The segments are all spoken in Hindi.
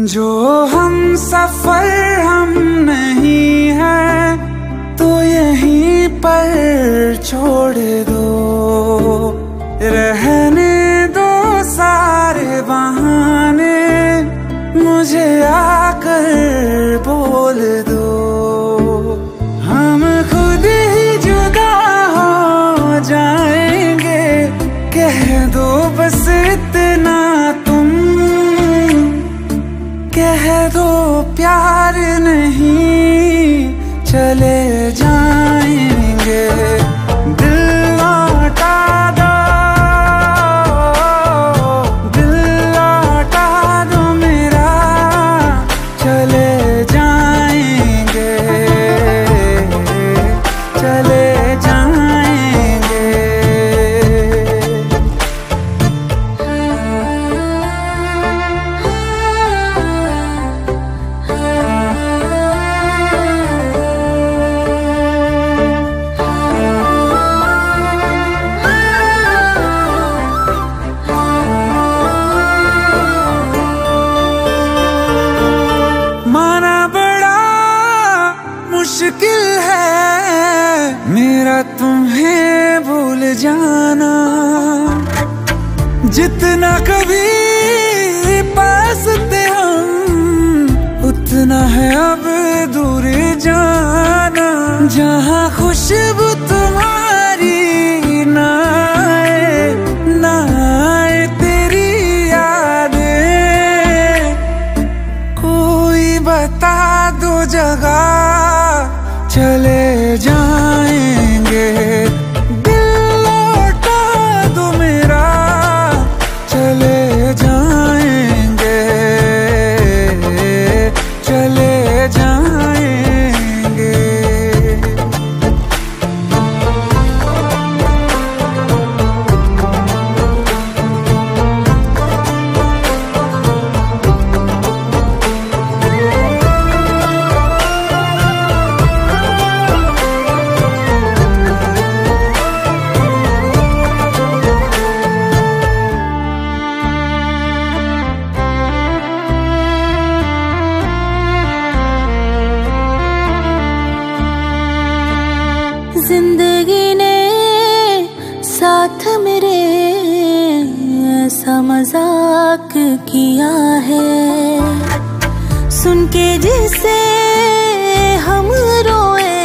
जो हम सफ़र हम नहीं है तो यहीं पर छोड़ दो। रहने दो सारे बहाने, मुझे आकर बोल दो। हम खुद ही जुदा हो जाएँगे, कह दो बस इतना प्यार नहीं चले जाएँगे जितना कभी पास थे हम उतना है अब दूर जाना। जहाँ खुशबू तुम्हारी ज़िंदगी ने, साथ मेरे, ऐसा मज़ाक किया है। सुन के जिसे हम रोए,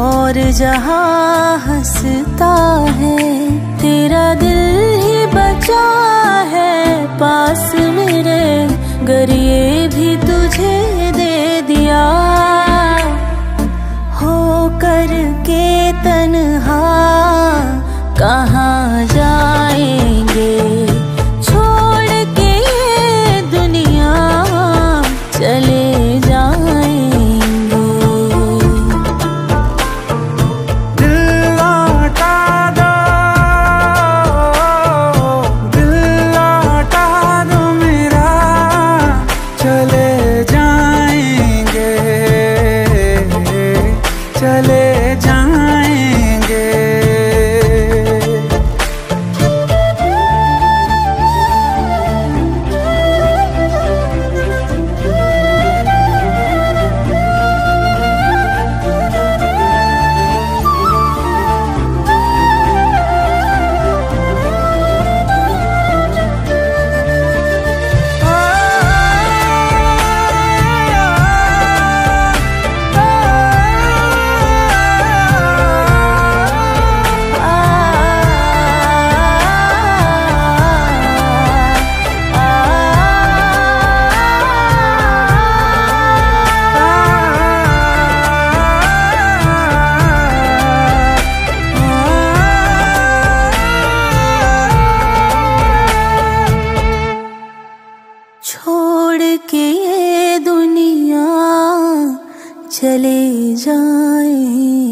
और जहाँ हंसता है, तेरा दिल ही बचा है, पास मेरे गर ये भी तुझे हो कर के तन्हा। कहाँ छोड़ के ये दुनिया चले जाएँगे।